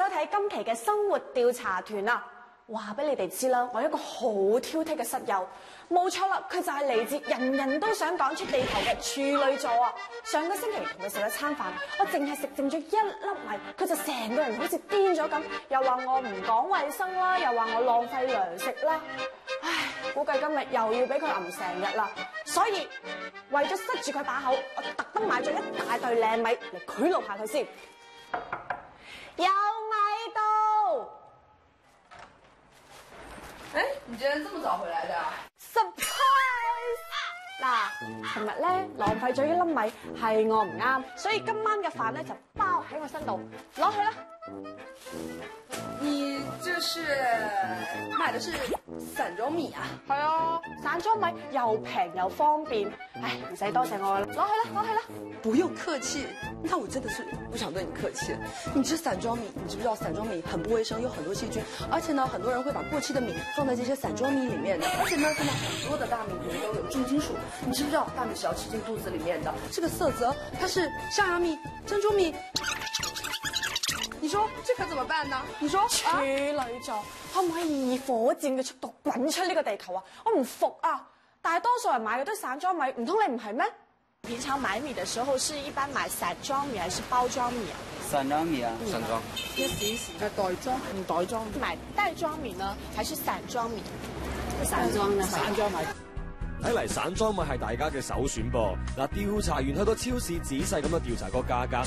收睇今期嘅生活調查團啊！話俾你哋知啦，我一個好挑剔嘅室友，冇錯啦，佢就係嚟自人人都想趕出地球嘅處女座啊！上個星期同佢食咗餐飯，我淨係食剩咗一粒米，佢就成個人好似癲咗咁，又話我唔講衞生啦，又話我浪費糧食啦，唉，估計今日又要俾佢揞成日啦，所以為咗塞住佢把口，我特登買咗一大袋靚米嚟賄賂下佢先。有米到。哎，你今天这么早回来的啊？surprise！嗱，琴日咧浪費咗一粒米，係我唔啱，所以今晚嘅飯咧就包喺我身度，攞去啦。你这是買的是散裝米啊？系啊，散裝米又平又方便，唉，唔使多謝我啦，攞去啦，攞去啦。不用客氣，那我真的是不想對你客氣。你吃散裝米，你知不知道散裝米很不衛生，有很多細菌，而且呢，很多人會把過期的米放在這些散裝米裡面的，而且呢，現在很多的大米裡面都有重金屬，你知不知道大米是要吃進肚子裡面的？這個色澤它是象牙米、珍珠米，你說這可怎麼辦呢？你說處女座可唔可以以火箭嘅速度滾出呢個地球啊？我唔服啊！大多數人買嘅都散裝米，唔通你唔係咩？平常買米嘅時候是一般買散裝米還是包裝米啊？散裝米啊，散裝。一時一時嘅袋裝唔袋裝？買袋裝米呢，還是散裝米？散裝呢？散裝米。睇嚟散裝米係大家嘅首選噃。嗱，調查員去到超市仔細咁樣調查個價格，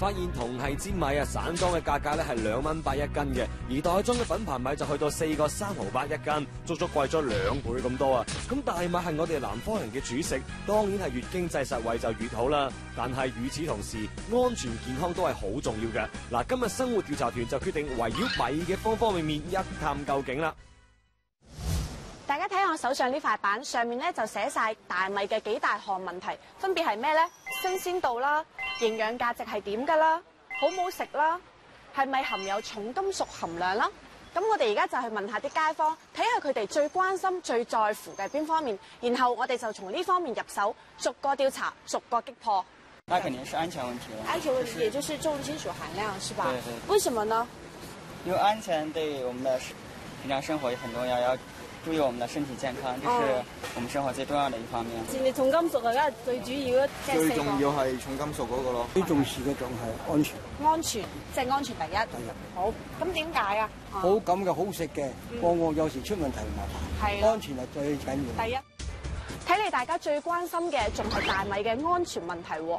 發現同係粘米啊，散裝嘅價格咧係兩蚊八一斤嘅，而袋裝嘅品牌米就去到四個三毫八一斤，足足貴咗兩倍咁多啊！咁大米係我哋南方人嘅主食，當然係越經濟實惠就越好啦。但係與此同時，安全健康都係好重要嘅。嗱，今日生活調查團就決定圍繞米嘅方方面面一探究竟啦。大家睇我手上呢塊板，上面咧就寫晒大米嘅幾大項問題，分別係咩咧？新鮮度啦，營養價值係點㗎啦，好唔好食啦，係咪含有重金屬含量啦？咁我哋而家就去問下啲街坊，睇下佢哋最關心、最在乎嘅邊方面，然後我哋就從呢方面入手，逐個調查，逐個擊破。那肯定是安全問題了。安全問題，也就是重金屬含量，是吧？對對對為什麼呢？因為安全對我們的平常生活也很重要，要注意我们的身体健康，這是我們生活最重要的一方面。前列重金屬啊，梗係最主要嘅，最重要係重金屬嗰個咯。最重視嘅仲係安全。安全，即係安全第一。好，咁點解啊？好咁嘅好食嘅，往往有時出問題麻煩。係啦安全係最緊要。第一，睇嚟大家最關心嘅仲係大米嘅安全問題喎。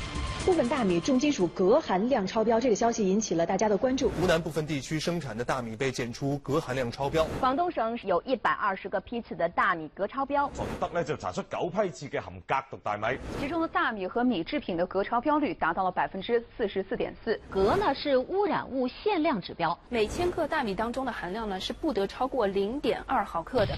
部分大米重金属镉含量超标，这个消息引起了大家的关注。湖南部分地区生产的大米被检出镉含量超标。廣東省有一百二十個批次的大米镉超標，順德呢就查出九批次嘅含镉毒大米，其中的大米和米制品的镉超標率達到了百分之四十四點四。镉呢是污染物限量指標，每千克大米当中的含量呢是不得超过零点二毫克的。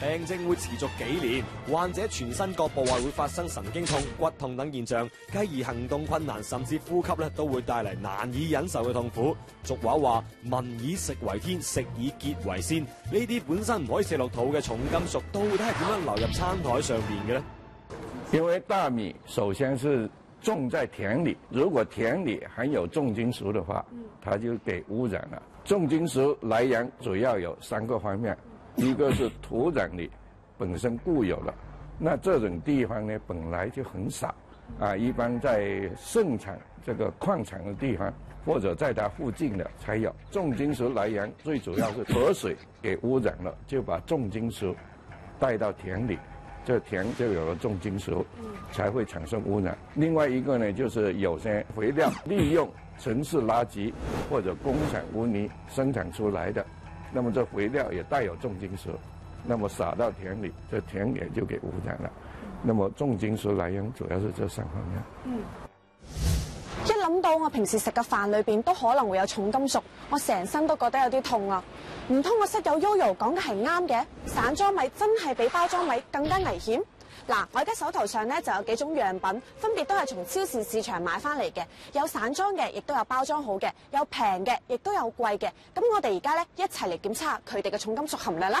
病症會持續幾年，患者全身各部位會發生神經痛、骨痛等現象，繼而行動困難，甚至呼吸咧都會帶嚟難以忍受嘅痛苦。俗話話：民以食為天，食以潔為先。呢啲本身唔可以食落肚嘅重金屬，到底係點樣流入餐台上邊嘅呢？因為大米首先是種在田裏，如果田裏含有重金屬的話，它就給污染了。重金屬來源主要有三個方面。一个是土壤里本身固有的，那这种地方呢本来就很少，啊，一般在盛产这个矿产的地方或者在它附近的才有。重金属来源最主要是河水给污染了，就把重金属带到田里，这田就有了重金属，才会产生污染。另外一个呢，就是有些肥料利用城市垃圾或者工厂污泥生产出来的。那么这肥料也带有重金属，那么撒到田里，这田也就给污染了。那么重金屬來源主要是这三方面。嗯，一諗到我平時食嘅飯裏邊都可能會有重金屬，我成身都覺得有啲痛啊！唔通我室友 Yoyo 講嘅係啱嘅？散裝米真係比包裝米更加危險？嗱，我而家手頭上咧就有幾種樣品，分別都係從超市市場買翻嚟嘅，有散裝嘅，亦都有包裝好嘅，有平嘅，亦都有貴嘅。咁我哋而家咧一齊嚟檢測下佢哋嘅重金屬含量啦。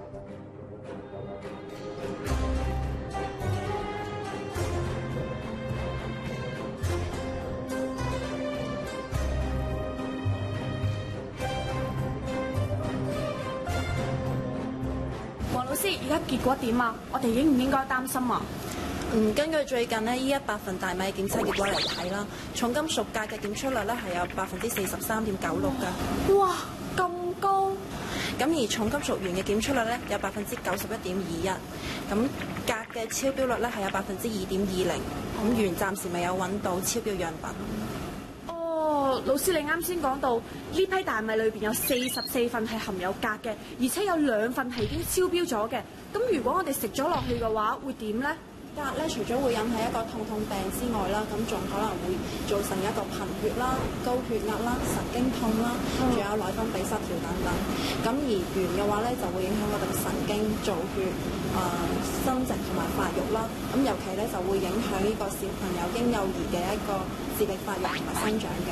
而家結果點啊？我哋應唔應該擔心啊？嗯，根據最近呢依一百份大米檢測結果嚟睇啦，重金屬鎘嘅檢出率咧係有百分之四十三點九六㗎。哇，咁高！咁而重金屬鉛嘅檢出率咧有百分之九十一點二一，咁鎘嘅超標率咧係有百分之二點二零。咁鉛暫時未有揾到超標樣品。哦，老師你啱先講到呢批大米裏邊有四十四份係含有鎘嘅，而且有兩份係已經超標咗嘅。咁如果我哋食咗落去嘅話，會點呢？鎘咧除咗會引起一個痛痛病之外啦，咁仲可能會造成一個貧血啦、高血壓啦、神經痛啦，仲有內分泌失調等等。咁而鉛嘅話咧，就會影響我哋嘅神經、造血、誒、生殖同埋發育啦。咁尤其咧就會影響呢個小朋友嬰幼兒嘅一個智力發育同埋生長嘅。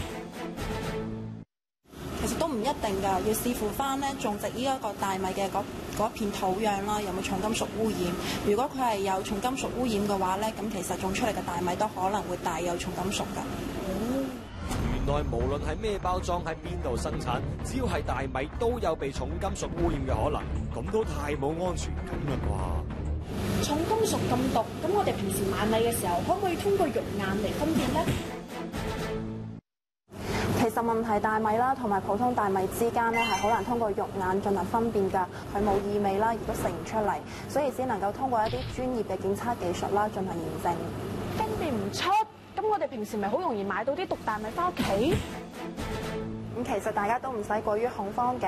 一定㗎，要視乎翻咧種植呢一個大米嘅嗰嗰片土壤啦，有冇重金屬污染？如果佢係有重金屬污染嘅話咧，咁其實種出嚟嘅大米都可能會帶有重金屬㗎。原來無論係咩包裝喺邊度生產，只要係大米都有被重金屬污染嘅可能，咁都太冇安全感啦啩！重金屬咁毒，咁我哋平時買米嘅時候，可唔可以通過肉眼嚟分辨呢？其實問題大米啦，同埋普通大米之間咧，係好難通過肉眼進行分辨㗎。佢冇異味啦，亦都食唔出嚟，所以只能夠通過一啲專業嘅檢測技術啦進行驗證。分辨唔出，咁我哋平時咪好容易買到啲毒大米翻屋企？其實大家都唔使過於恐慌嘅，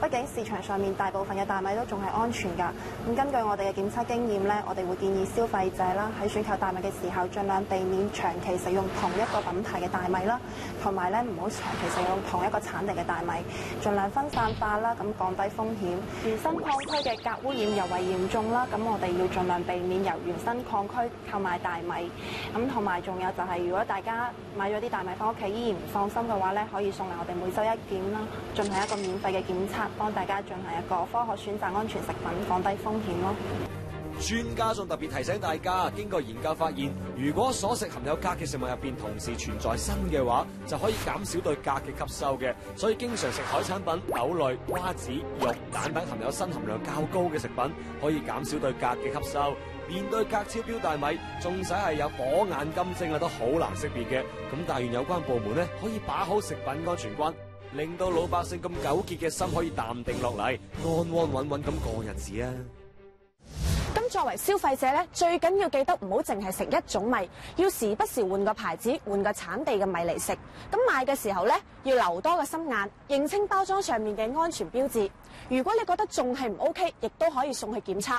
畢竟市場上面大部分嘅大米都仲係安全㗎。咁根據我哋嘅檢測經驗咧，我哋會建議消費者啦喺選購大米嘅時候，盡量避免長期食用同一個品牌嘅大米啦，同埋咧唔好長期食用同一個產地嘅大米，盡量分散化啦，咁降低風險。原生礦區嘅鎘污染尤為嚴重啦，咁我哋要盡量避免由原生礦區購買大米。咁同埋仲有就係、如果大家買咗啲大米翻屋企依然唔放心嘅話咧，可以送嚟我哋每週一檢啦，進行一個免費嘅檢測，幫大家進行一個科學選擇安全食品，降低風險咯。專家仲特別提醒大家，經過研究發現，如果所食含有鎘嘅食物入邊同時存在砷嘅話，就可以減少對鎘嘅吸收嘅。所以經常食海產品、豆類、瓜子、肉、蛋等含有砷含量較高嘅食品，可以減少對鎘嘅吸收。面對隔超標大米，縱使係有火眼金睛啊，都好難識別嘅。咁但愿有關部門呢，可以把好食品安全關，令到老百姓咁糾結嘅心可以淡定落嚟，安安穩穩咁過日子啊！咁作為消費者咧，最緊要記得唔好淨係食一種米，要時不時換個牌子、換個產地嘅米嚟食。咁買嘅時候咧，要留多個心眼，認清包裝上面嘅安全標誌。如果你覺得仲係唔 OK，亦都可以送去檢測。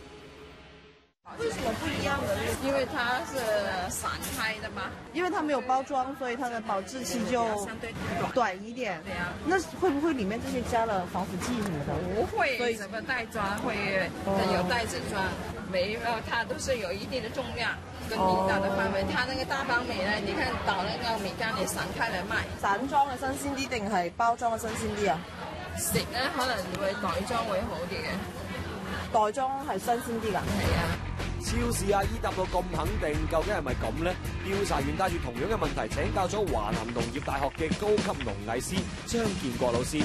為什么不一样的？因为它是散开的嘛。因为它没有包装，所以它的保质期就相对短一點。對啊。那会不会里面这些加了防腐剂什么的？不會，什么袋裝會有袋子裝，沒有，它都是有一定的重量跟米大的範圍。它那個大包米呢，你看倒那個米缸，你散開來賣。散裝嘅新鮮啲定係包裝嘅新鮮啲啊？食呢可能會袋裝會好啲嘅。袋裝係新鮮啲㗎。係啊。超市阿姨答到咁肯定，究竟系咪咁呢？调查员带住同樣嘅問題請教咗華南農業大學嘅高級農藝師張建國老師。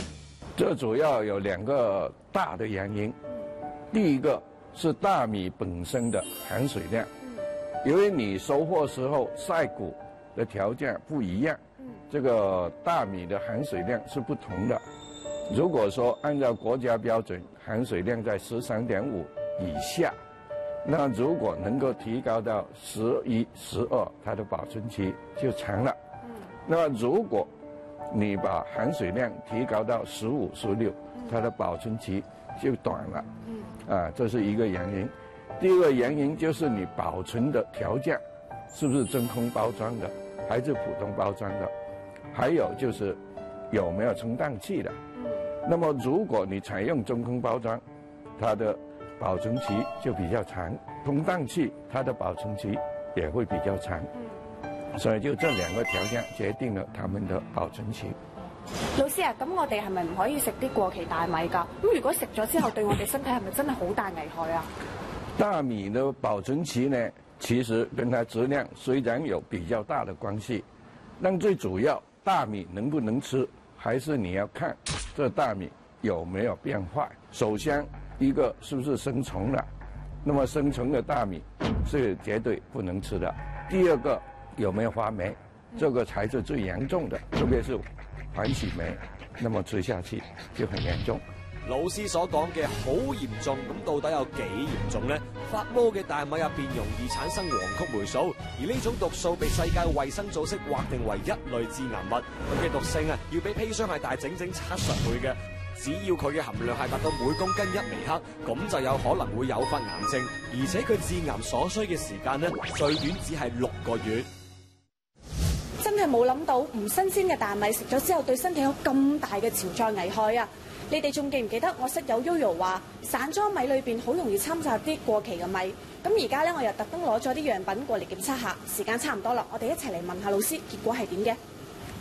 這主要有兩個大的原因，第一個是大米本身的含水量，因為你收穫時候曬谷的條件不一樣，這個大米的含水量是不同的。如果說按照國家標準，含水量在十三點五以下。那如果能够提高到十一、十二，它的保存期就长了。那如果你把含水量提高到十五、十六，它的保存期就短了。啊，这是一个原因。第二个原因就是你保存的条件是不是真空包装的，还是普通包装的？还有就是有没有充氮气的？那么如果你采用真空包装，它的保存期就比较长，充氮氣它的保存期也会比较长，所以就这两个条件决定了它们的保存期。老师啊，咁我哋系咪唔可以食啲过期大米噶？咁如果食咗之后对我哋身体系咪真系好大危害啊？大米的保存期呢，其实跟它质量虽然有比较大的关系，但最主要大米能不能吃，还是你要看这大米有没有變壞。首先。一个是不是生虫了？那么生虫的大米是绝对不能吃的。第二个有没有发霉？这个才是最严重的，特别是環洗霉，那么吃下去就很严重。老師所講嘅好嚴重，咁到底有幾嚴重呢？發毛嘅大米入邊容易產生黃曲霉素，而呢種毒素被世界衛生組織劃定為一類致癌物，佢嘅毒性啊，要比砒霜係大整整七十倍嘅。只要佢嘅含量係達到每公斤一微克，咁就有可能會誘發癌症，而且佢致癌所需嘅時間呢，最短只係六個月。真係冇諗到，唔新鮮嘅大米食咗之後，對身體有咁大嘅潛在危害啊！你哋仲記唔記得我室友 Yoyo 話，散裝米裏邊好容易掺杂啲過期嘅米？咁而家咧，我又特登攞咗啲樣品過嚟檢測下，時間差唔多啦，我哋一齊嚟問下老師，結果係點嘅？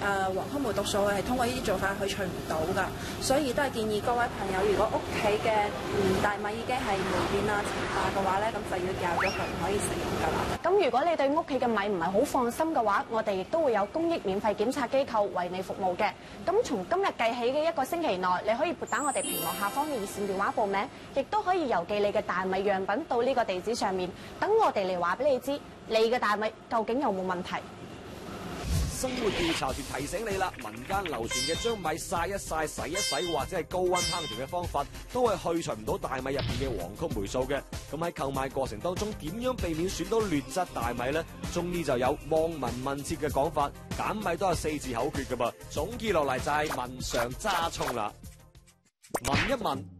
誒、黃曲霉毒素係通過呢啲做法去除唔到㗎，所以都係建議各位朋友，如果屋企嘅嗯大米已經係霉變啊、陳化嘅話咧，咁就要掉咗佢，唔可以食用㗎啦。咁如果你對屋企嘅米唔係好放心嘅話，我哋亦都會有公益免費檢測機構為你服務嘅。咁從今日計起嘅一個星期內，你可以撥打我哋屏幕下方嘅熱線電話報名，亦都可以郵寄你嘅大米樣品到呢個地址上面，等我哋嚟話俾你知。你嘅大米究竟有冇問題？生活調查團提醒你啦，民間流傳嘅將米曬一曬、洗一洗或者係高溫烹調嘅方法，都係去除唔到大米入邊嘅黃曲霉素嘅。咁喺購買過程當中，點樣避免選到劣質大米呢？中醫就有望聞問切嘅講法，揀米都有四字口訣噶噃。總結落嚟就係聞上揸葱啦，聞一聞。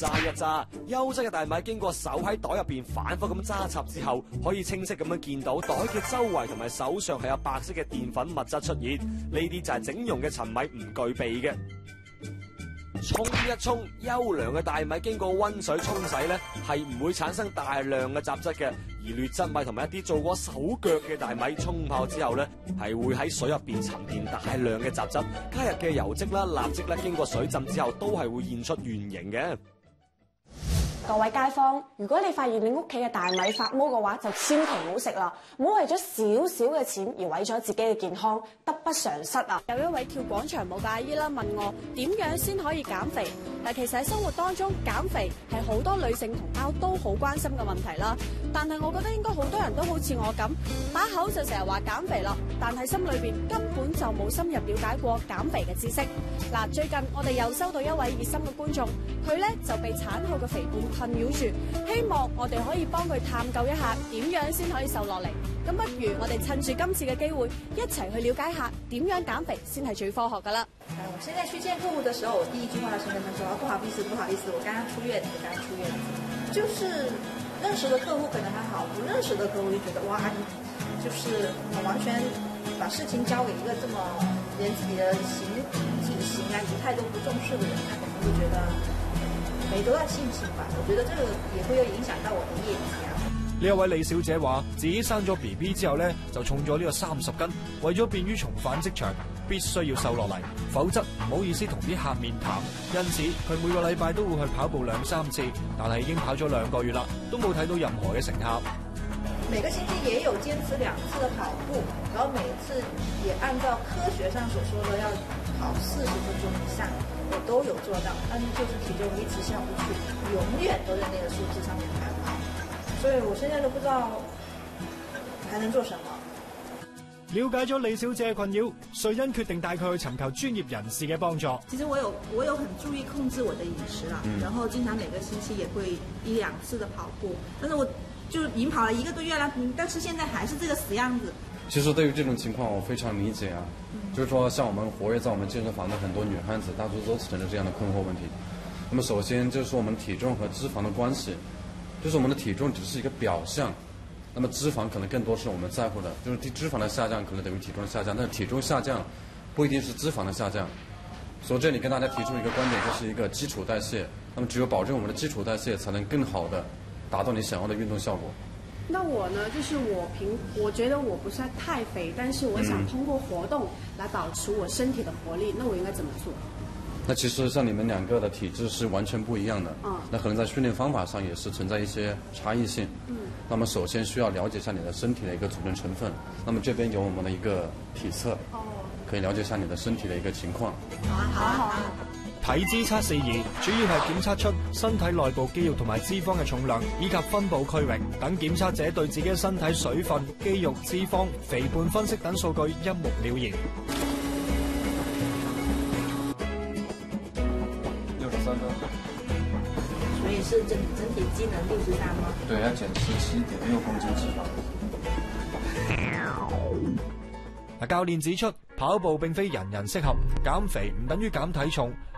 炸一炸，優質嘅大米經過手喺袋入边反覆咁揸插之後，可以清晰咁樣見到袋嘅周圍同埋手上係有白色嘅澱粉物質出現，呢啲就係整容嘅陳米唔具備嘅。沖一沖，優良嘅大米經過溫水沖洗咧，係唔會產生大量嘅雜質嘅。而劣質米同埋一啲做過手腳嘅大米沖泡之後咧，係會喺水入边沉淀大量嘅雜質，加入嘅油漬啦、蠟漬咧，經過水浸之後都係會現出原形嘅。各位街坊，如果你發現你屋企嘅大米發毛嘅話，就千祈唔好食啦！唔好為咗少少嘅錢而毀咗自己嘅健康，得不償失啊！有一位跳廣場舞嘅阿姨啦，問我點樣先可以減肥？嗱，其實喺生活當中減肥係好多女性同胞都好關心嘅問題啦。但係我覺得應該好多人都好似我咁，把口就成日話減肥啦，但係心裏邊根本就冇深入了解過減肥嘅知識。嗱，最近我哋又收到一位熱心嘅觀眾，佢咧就被產後嘅肥胖困擾住，希望我哋可以幫佢探究一下點樣先可以瘦落嚟。咁不如我哋趁住今次嘅機會，一齊去了解下點樣減肥先係最科學噶啦。我現在去见客戶的時候，我第一句話是跟他說：不好意思，不好意思，我剛剛出院，我剛剛出院。就是認識的客戶可能還好，不認識的客戶就覺得哇，你就是完全把事情交給一個這麼連自己的形体型啊、仪态都不重視的人，他可能會覺得沒多大信心吧。我覺得這個也會有影響到我的業績啊。呢一位李小姐話：自己生咗 B B 之後咧，就重咗呢個三十斤，為咗便于重返職場，必須要瘦落嚟，否則唔好意思同啲客面談。因此，佢每個禮拜都會去跑步兩三次，但係已經跑咗兩個月啦，都冇睇到任何嘅成效。每個星期也有堅持兩次的跑步，然後每次也按照科學上所說的要跑四十分鐘以上，我都有做到，但是就是体重一直下不去，永远都在那个数字上面徘徊。所以我现在都不知道还能做什么。了解咗李小姐。嘅困扰，瑞恩决定带佢去寻求专业人士嘅帮助。其实我有我有很注意控制我的饮食啦，然后经常每个星期也会一两次的跑步，但是我就已经跑了一个多月啦，但是现在还是这个死样子。其实对于这种情况，我非常理解啊，就是说像我们活跃在我们健身房的很多女汉子，大多都存着这样的困惑问题。那么首先就是我们体重和脂肪的关系，就是我们的体重只是一个表象。那么脂肪可能更多是我们在乎的，就是脂肪的下降可能等于体重的下降，但是体重下降不一定是脂肪的下降。所以这里跟大家提出一个观点，就是一个基础代谢。那么只有保证我们的基础代谢，才能更好的达到你想要的运动效果。那我呢，就是我平，我觉得我不算太肥，但是我想通过活动来保持我身体的活力，那我应该怎么做？那其实像你们两个的体质是完全不一样的，嗯，那可能在训练方法上也是存在一些差异性，嗯，那么首先需要了解一下你的身体的一个组成成分，那么这边有我们的一个体测，哦，可以了解一下你的身体的一个情况。好啊，好啊，好啊。體脂測試儀主要係檢測出身體內部肌肉同埋脂肪嘅重量以及分布區域，等檢測者對自己嘅身體水分、肌肉、脂肪、肥胖分析等數據一目了然所以。是整整體機能六十三嗎？對，要減十七點六公斤脂肪。嗱，教練指出，跑步並非人人適合，減肥唔等於減體重。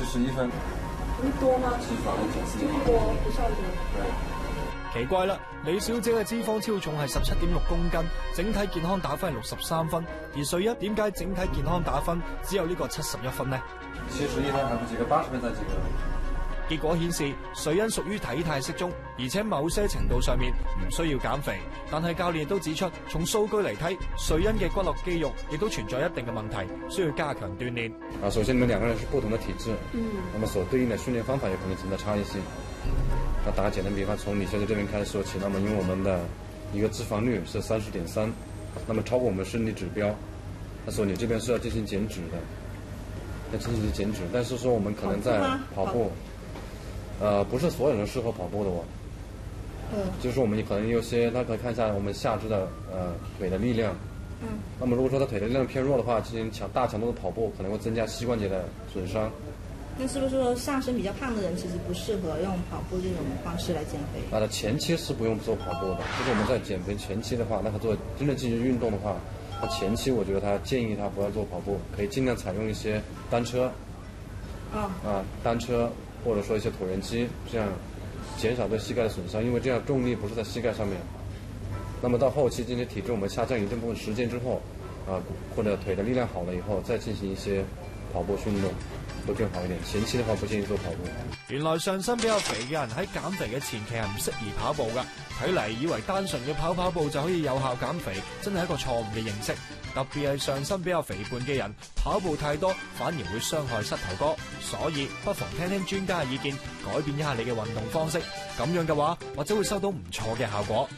七十一分，咁多吗？脂肪減四點多，不算多。奇怪啦，李小姐嘅脂肪超重係十七點六公斤，整體健康打分係六十三分，而瑞一點解整體健康打分只有呢個七十一分呢？七十一分還不及格，八十分才及格。結果显示瑞恩属于體態適中，而且某些程度上面唔需要減肥。但係教練亦都指出，從數據嚟睇，瑞恩嘅骨骼肌肉亦都存在一定嘅問題，需要加強鍛煉。啊，首先你們兩個人是不同的體質，嗯，那麼所對應的訓練方法有可能存在差異性。那打個簡單比方，從李小姐這邊開始說起，那麼因為我們的一個脂肪率是三十點三，那麼超過我們身體指標，那所以你這邊是要進行減脂的，要進行減脂。但是說我們可能在跑步，呃，不是所有人适合跑步的哦。嗯，就是說我们可能有些，大家可以看一下我们下肢的呃腿的力量。嗯，那么如果说他腿的力量偏弱的话，进行强大强度的跑步，可能会增加膝关节的损伤。那是不是说上身比较胖的人其实不适合用跑步这种方式来减肥？啊，他前期是不用做跑步的，就是我们在减肥前期的话，那他做真正进行运动的话，他前期我觉得他建议他不要做跑步，可以尽量采用一些单车。啊。啊，單車或者说一些椭圆机，这样减少对膝盖的损伤，因为这样重力不是在膝盖上面。那么到后期這些体重我们下降一定部分时间之后，啊，或者腿的力量好了以后，再进行一些跑步训练，會更好一點。前期的話不建議做跑步。原來上身比較肥嘅人喺減肥嘅前期係唔適宜跑步噶，睇嚟以為單純嘅跑跑步就可以有效減肥，真係一個錯誤嘅認識。特別係上身比較肥胖嘅人，跑步太多反而會傷害膝頭哥，所以不妨聽聽專家嘅意見，改變一下你嘅運動方式，咁樣嘅話，或者會收到唔錯嘅效果。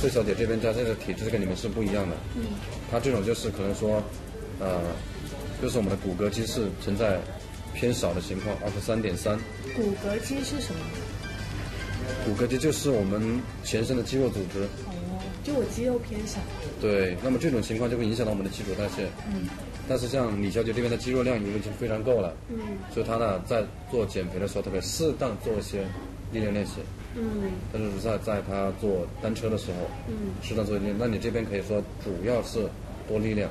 穗小姐這邊在這個體質跟你們是不一樣的，嗯，她這種就是可能說，呃，就是我们的骨骼肌是存在偏少的情况，二十三点三。骨骼肌是什么？骨骼肌就是我们全身的肌肉组织。哦，就我肌肉偏少。对，那么这种情况就会影响到我们的基础代谢。嗯。但是像李小姐这边的肌肉量已经非常够了。嗯。所以她呢，在做减肥的时候，特别适当做一些力量练习。嗯。但是在在她做单车的时候，嗯，适当做一些。那你这边可以说主要是多力量。